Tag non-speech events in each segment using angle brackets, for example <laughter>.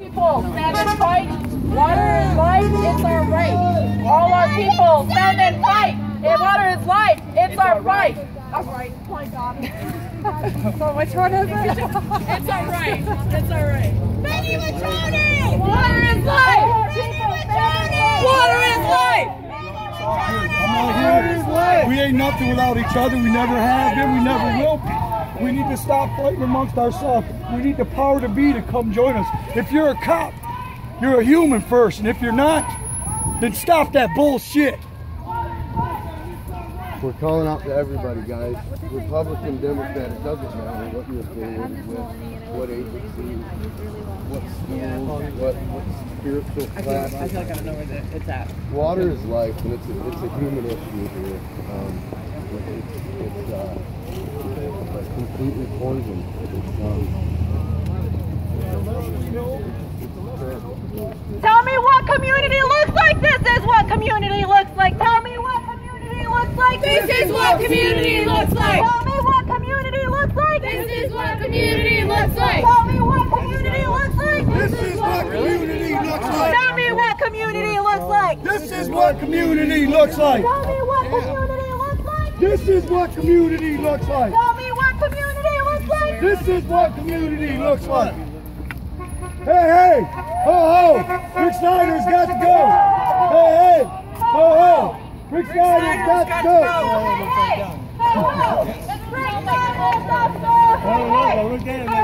People, stand and fight. Water is life, it's our right. All our people, stand and fight. If water is life, it's our right. All right. Oh my God. <laughs> so which one is it? it's our right. It's our right. Mni Wiconi! Water is life. Mni Wiconi! Water is life. I'm not here. We ain't nothing without each other. We never have been. We never will be. We need to stop fighting amongst ourselves. We need the power to be to come join us. If you're a cop, you're a human first, and if you're not, then stop that bullshit. We're calling out to everybody, guys. Republican, Democrat, it doesn't matter what you're affiliated with, what agency, what school, what, what spiritual class. I feel like I don't know where the- it's at. Water is life, and it's a, it's a human issue here. Um, it's it's, uh, it's completely poisoned. Um, Tell me what community looks like. This is what community looks like. Tell me what community looks like. This is what community looks like. Tell me what community looks like. This is what community looks like. Tell me what community looks like. This is what community looks like. Tell me what community looks like. This is what community looks like. Tell me what community looks like. This is what community looks like. Tell me what community looks like. This is what community looks like. Hey, hey, ho, ho, Rick Snyder's got to go. Hey, hey, ho, ho, Rick Snyder's got to go. look at him,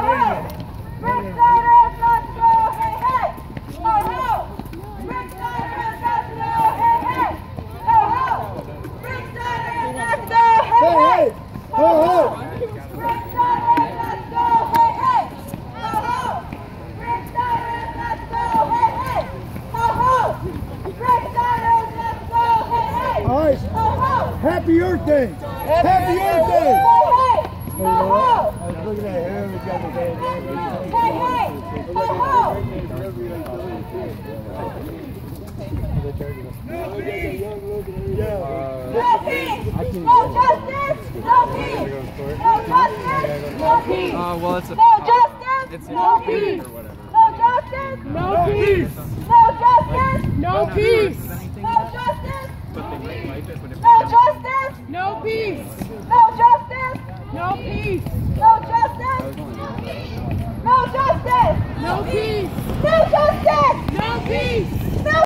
ho. Happy Earth Day. Happy Earth Day. I was looking at him, he got the No peace! No justice! No peace! No justice! No peace! Uh, well, it's a No justice! it's No peace! No justice! No peace. No justice! No peace. No justice! But they might wipe it, but No justice! No peace. No justice! No peace. No justice! No peace. No justice! No peace.